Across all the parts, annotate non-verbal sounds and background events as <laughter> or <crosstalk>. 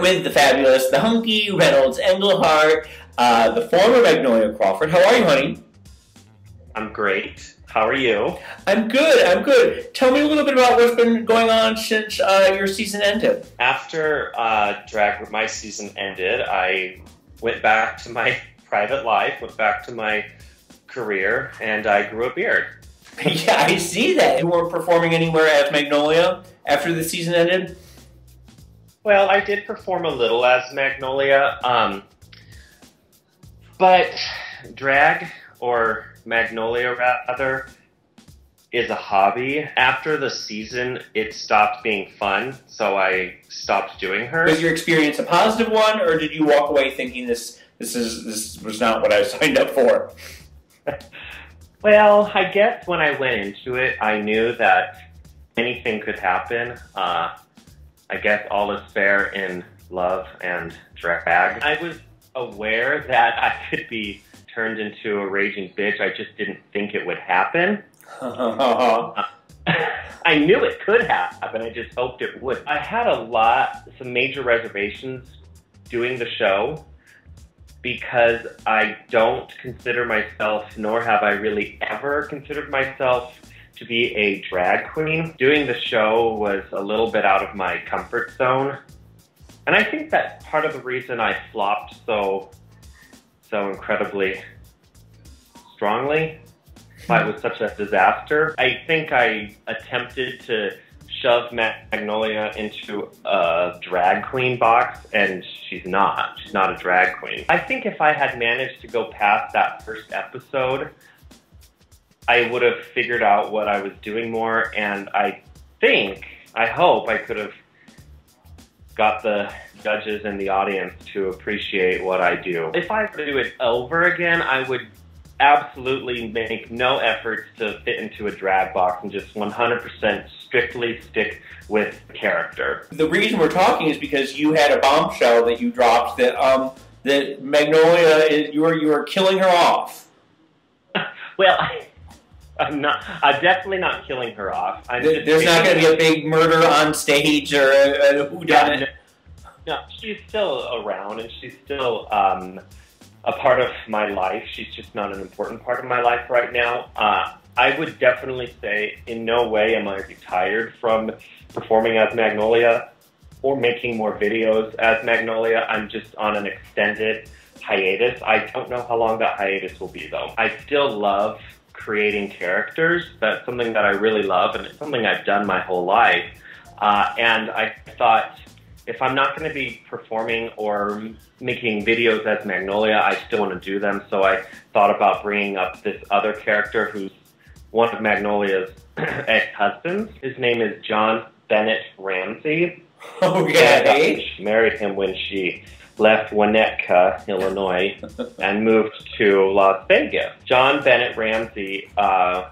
With the fabulous, the hunky Reynolds Engelhart, uh, the former Magnolia Crawford. How are you, honey? I'm great. How are you? I'm good. I'm good. Tell me a little bit about what's been going on since uh, your season ended. After uh, drag my season ended, I went back to my <laughs> private life, went back to my career, and I grew a beard. <laughs> yeah, I see that. You weren't performing anywhere as Magnolia after the season ended. Well, I did perform a little as Magnolia, um, but drag or Magnolia rather is a hobby. After the season, it stopped being fun, so I stopped doing her. Was your experience a positive one, or did you walk away thinking this this is this was not what I signed up for? <laughs> well, I guess when I went into it, I knew that anything could happen. Uh, I guess all is fair in love and drag. I was aware that I could be turned into a raging bitch. I just didn't think it would happen. <laughs> I knew it could happen. I just hoped it would. I had a lot, some major reservations doing the show because I don't consider myself, nor have I really ever considered myself to be a drag queen. Doing the show was a little bit out of my comfort zone. And I think that part of the reason I flopped so, so incredibly strongly. Why it was such a disaster. I think I attempted to shove Magnolia into a drag queen box, and she's not. She's not a drag queen. I think if I had managed to go past that first episode, I would have figured out what I was doing more, and I think, I hope I could have got the judges and the audience to appreciate what I do. If I were to do it over again, I would absolutely make no efforts to fit into a drag box and just 100% strictly stick with character. The reason we're talking is because you had a bombshell that you dropped that um, that Magnolia you were you were killing her off. <laughs> well, I, I'm not. I'm definitely not killing her off. I'm There's not going to be a big murder on stage or a, a whodunit. Yeah, no, no, she's still around and she's still. Um, a part of my life. She's just not an important part of my life right now. Uh, I would definitely say, in no way am I retired from performing as Magnolia or making more videos as Magnolia. I'm just on an extended hiatus. I don't know how long that hiatus will be, though. I still love creating characters. That's something that I really love, and it's something I've done my whole life. Uh, and I thought if I'm not going to be performing or making videos as Magnolia, I still want to do them. So I thought about bringing up this other character who's one of Magnolia's <clears throat> ex-husbands. His name is John Bennett Ramsey. <laughs> Okay. And, uh, married him when she left Winnetka, Illinois, <laughs> and moved to Las Vegas. John Bennett Ramsey uh,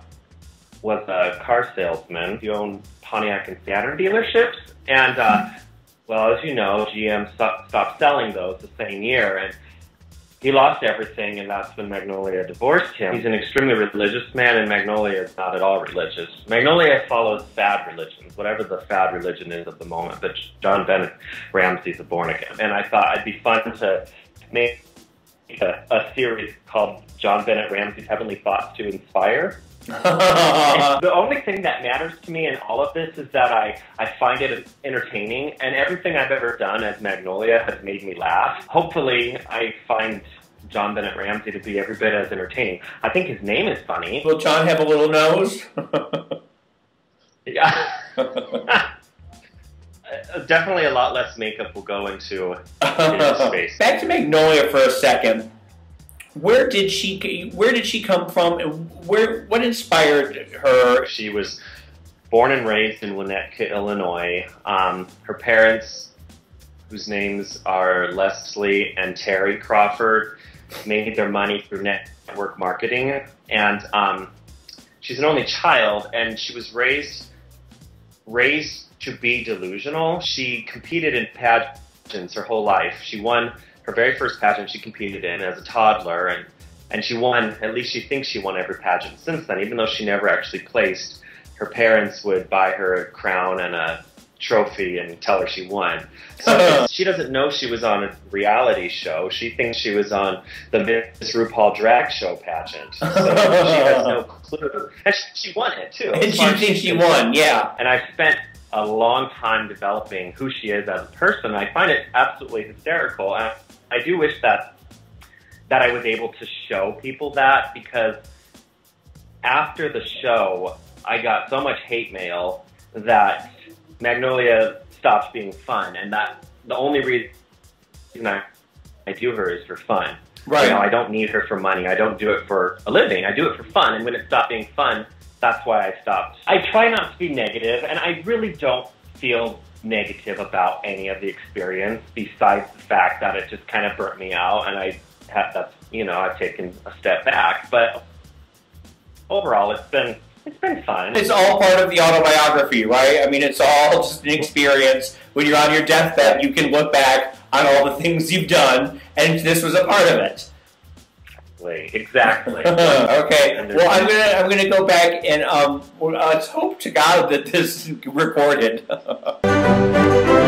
was a car salesman. He owned Pontiac and Saturn dealerships, and uh, well, as you know, GM stopped selling those the same year, and he lost everything, and that's when Magnolia divorced him. He's an extremely religious man, and Magnolia is not at all religious. Magnolia follows fad religions, whatever the fad religion is at the moment, but John Bennett Ramsey's a born again. And I thought it'd be fun to make a, a series called John Bennett Ramsey's Heavenly Thoughts to Inspire <laughs> the only thing that matters to me in all of this is that I, I find it entertaining, and everything I've ever done as Magnolia has made me laugh. Hopefully, I find John Bennett Ramsey to be every bit as entertaining. I think his name is funny. Will John have a little nose? yeah. <laughs> Uh, definitely a lot less makeup will go into, into space. <laughs> Back to Magnolia for a second where did she where did she come from and where what inspired her? She was born and raised in winnetka illinois. Um, her parents whose names are leslie and terry crawford made their money through network marketing. And um, she's an only child and she was raised raised to be delusional. She competed in pageants her whole life. She won her very first pageant she competed in as a toddler, and and she won. At least she thinks she won every pageant since then, even though she never actually placed. Her parents would buy her a crown and a trophy and tell her she won. So <laughs> she doesn't know she was on a reality show. She thinks she was on the Miss RuPaul drag show pageant. So she has <laughs> no clue. And she, she won it too. And she thinks she won, yeah. And I spent a long time developing who she is as a person. I find it absolutely hysterical. And I do wish that that I was able to show people that because after the show, I got so much hate mail that Magnolia stopped being fun, and that the only reason I, I do her is for fun. Right. You know, I don't need her for money. I don't do it for a living. I do it for fun, and when it stopped being fun, that's why I stopped. I try not to be negative, and I really don't feel negative about any of the experience besides the fact that it just kind of burnt me out, and I have that's you know I've taken a step back, but overall it's been it's been fun. It's all part of the autobiography, right? I mean, it's all just an experience. When you're on your deathbed, you can look back on all the things you've done, and this was a part of it. Exactly. <laughs> okay. Well, I'm gonna I'm gonna go back and um, let's hope to God that this is recorded. <laughs>